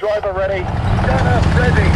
Driver ready. Gunner ready.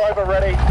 Driver ready.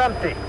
empty.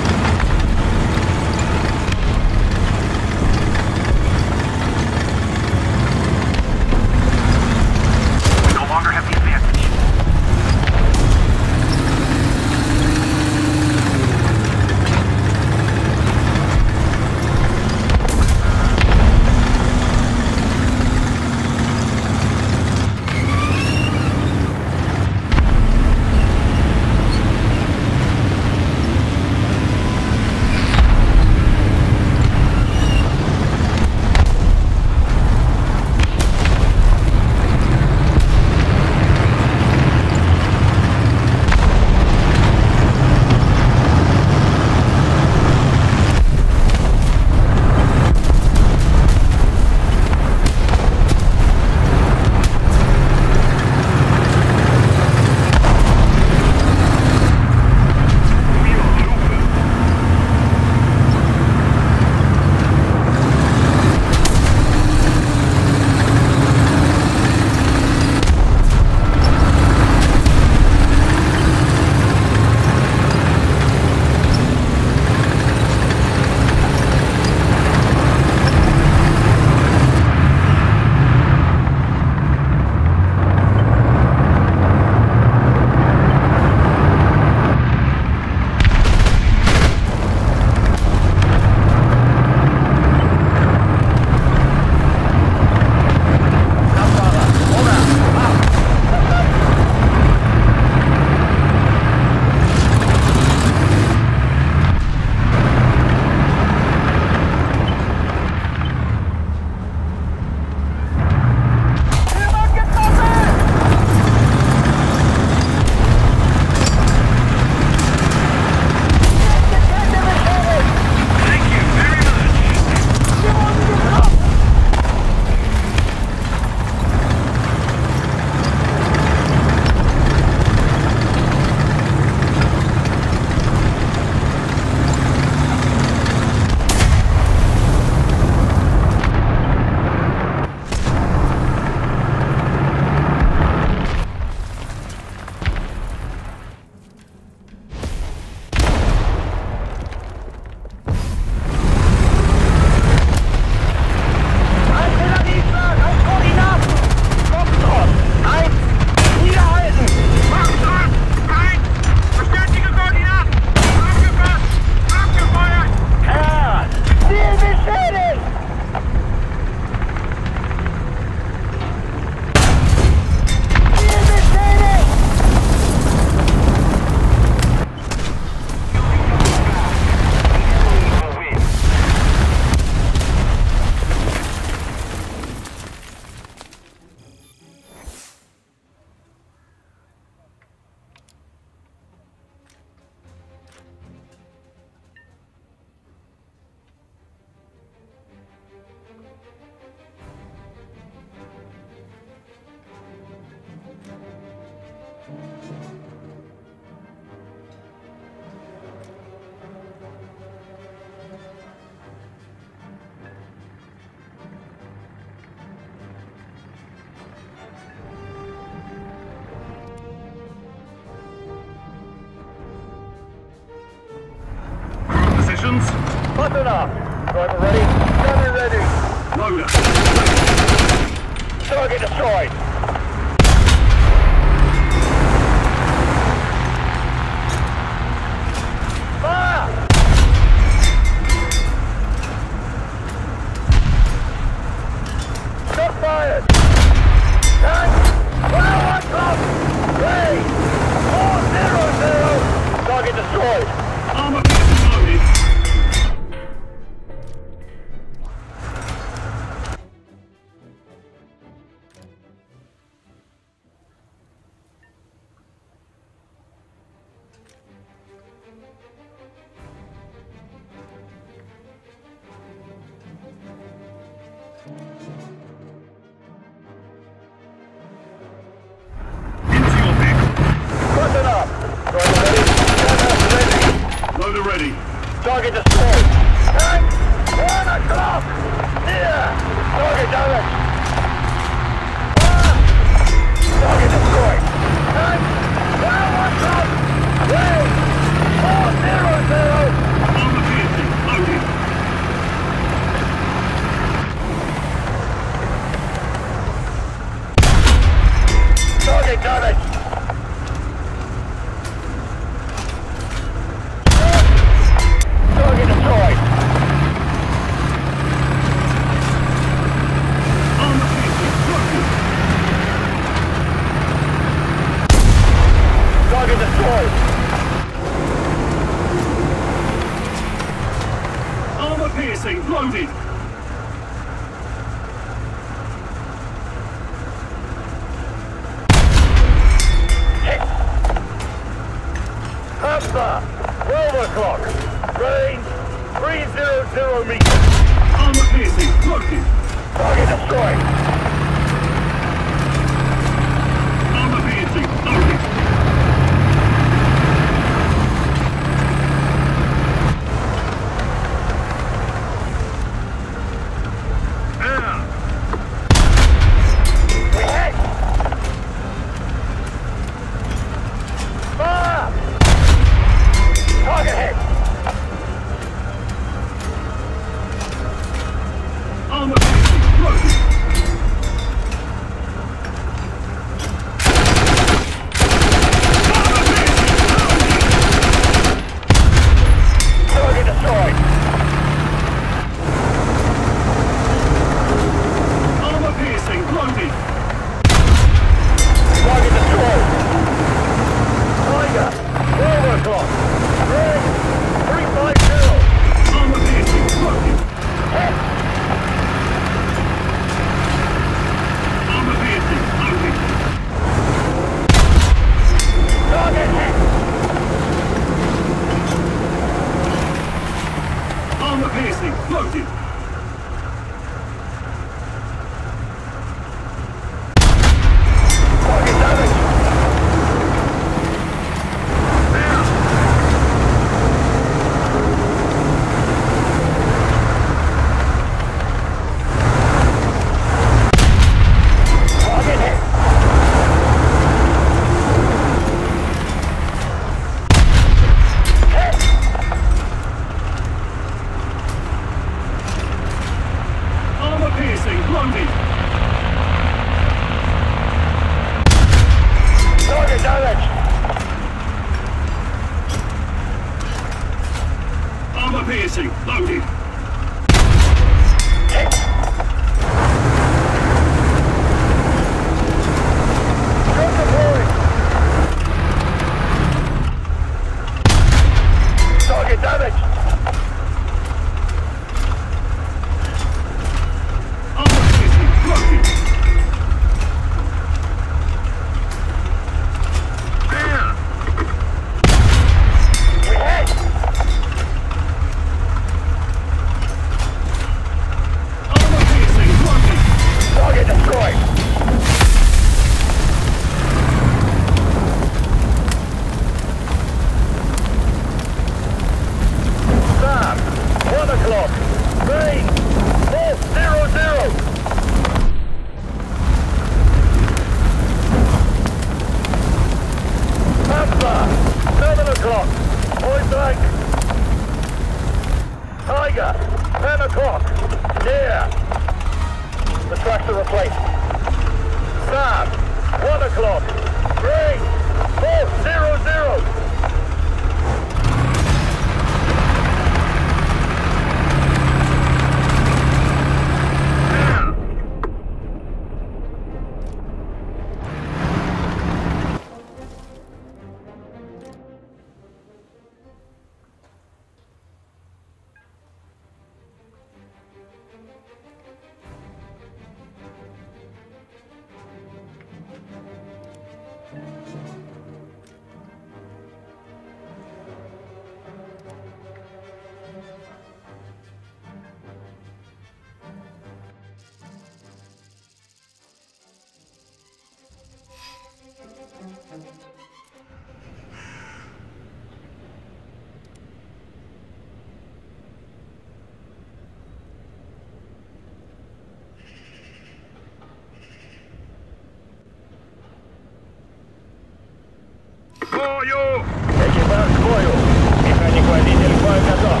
Механик-водитель, бой готов.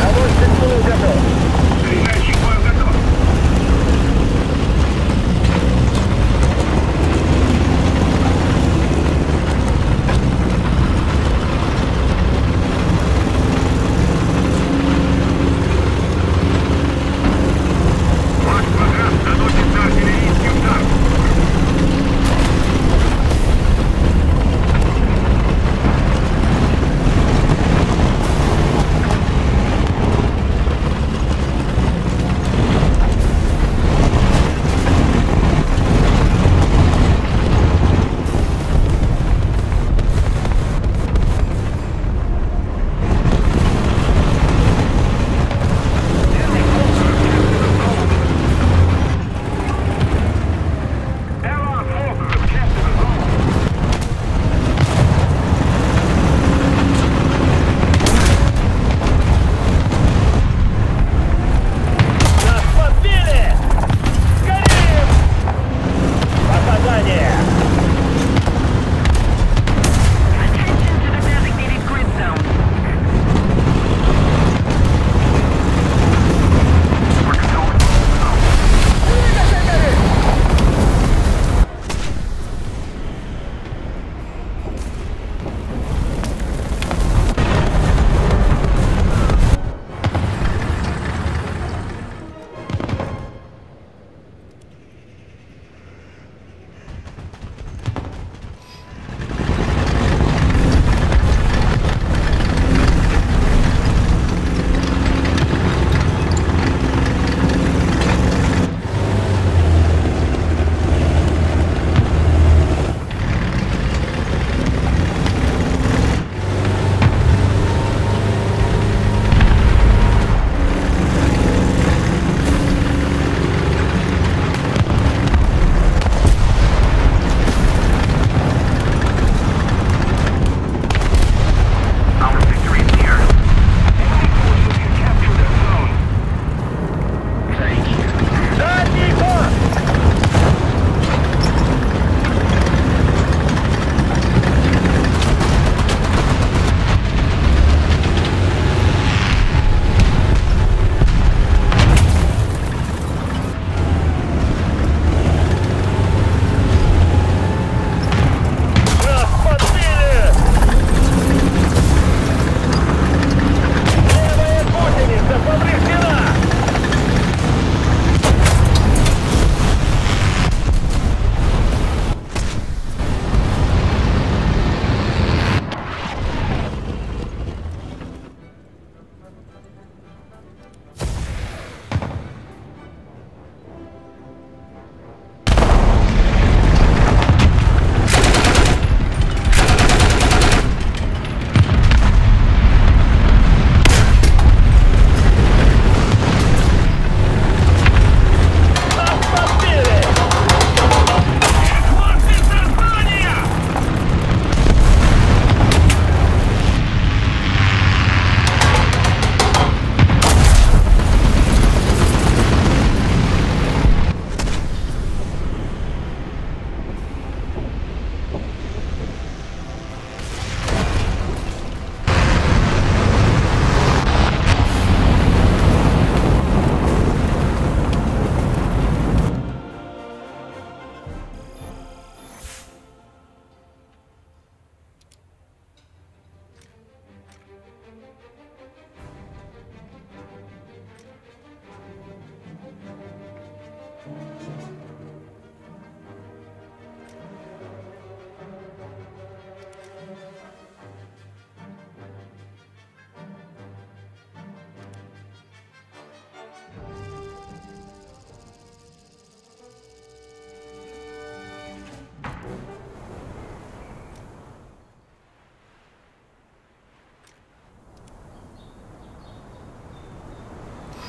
Наводчик был готов!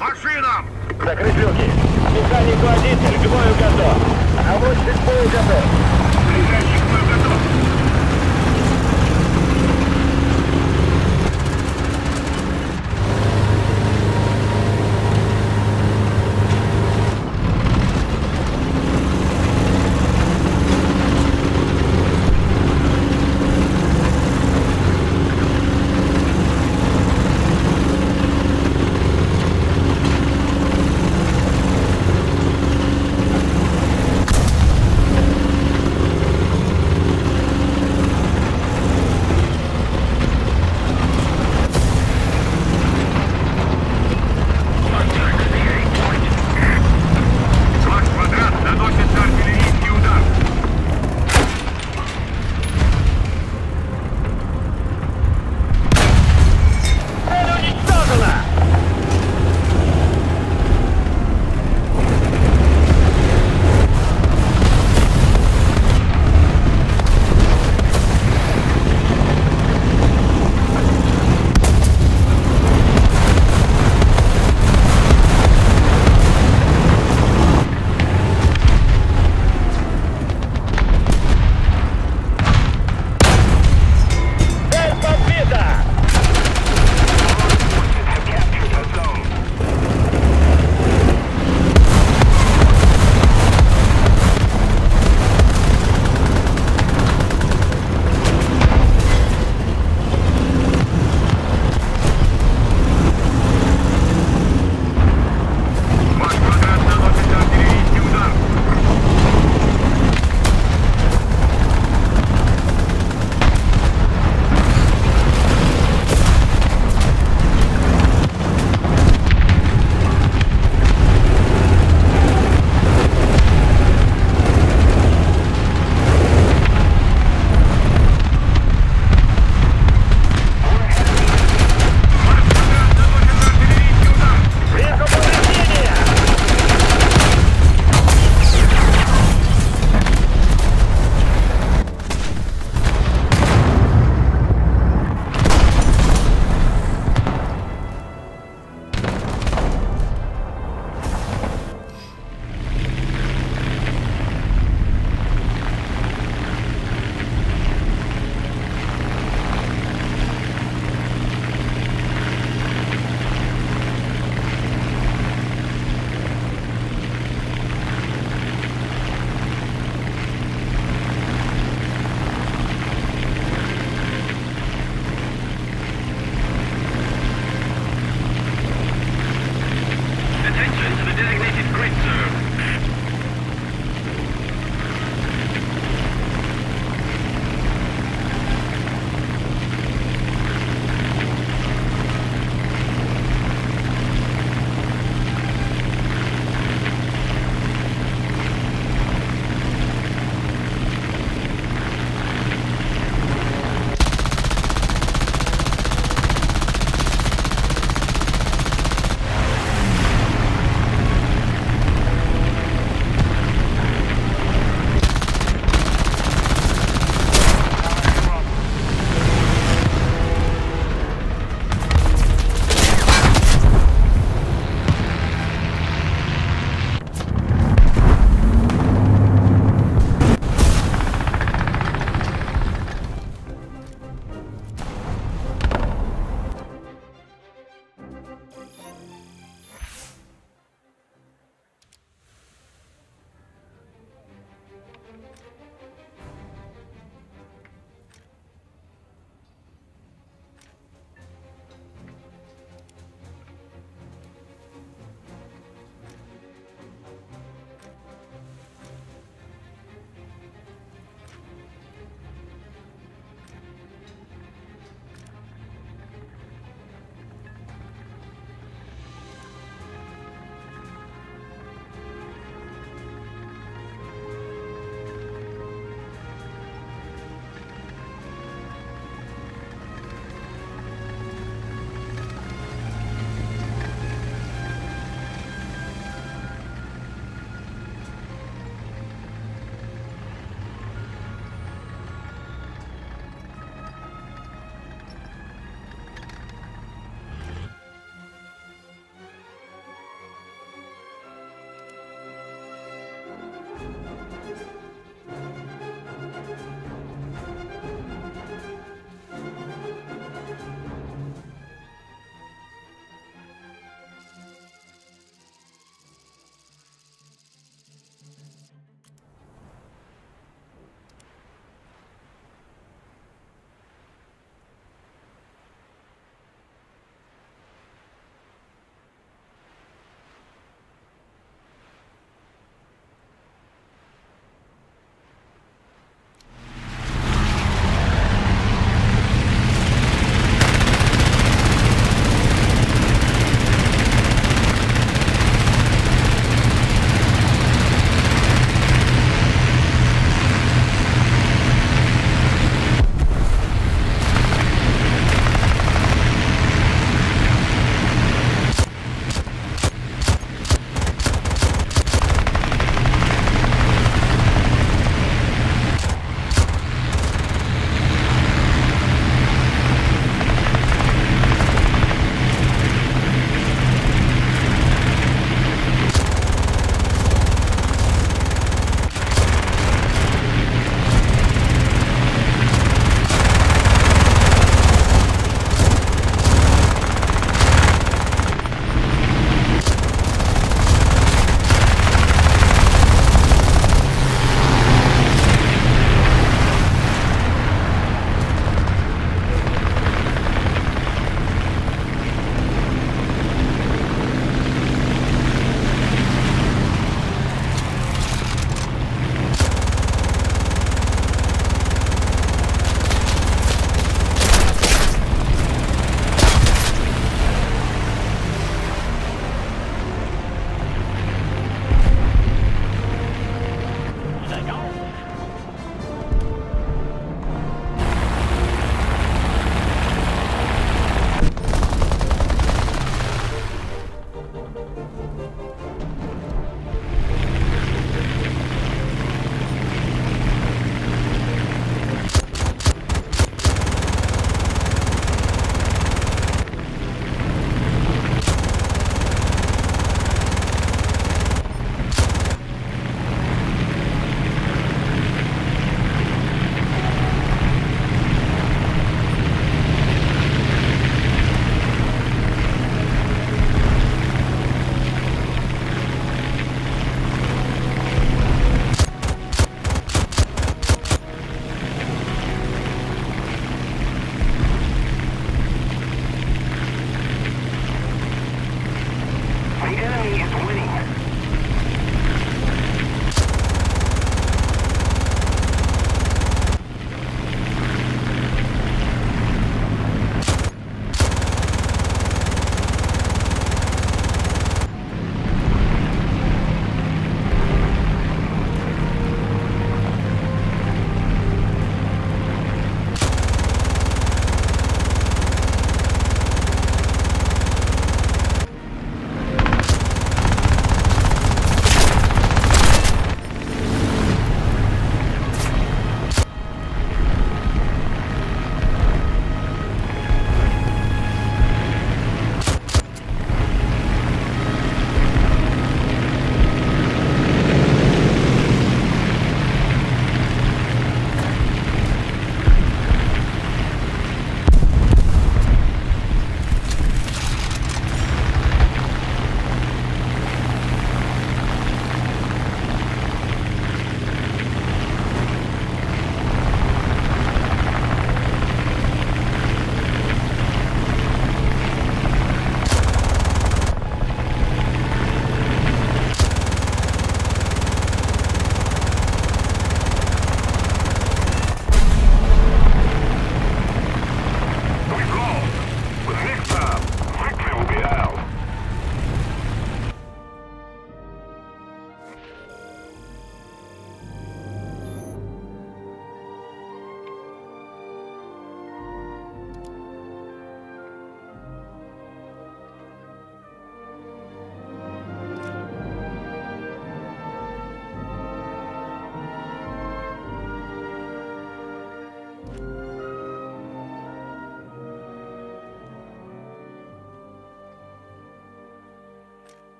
Машинам! Закрыть люки. Механик-водитель к бою готов. Наводчик к бою готов.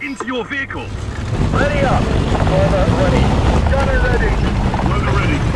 Into your vehicle. Ready up. Ready. Gunner ready. Loader ready.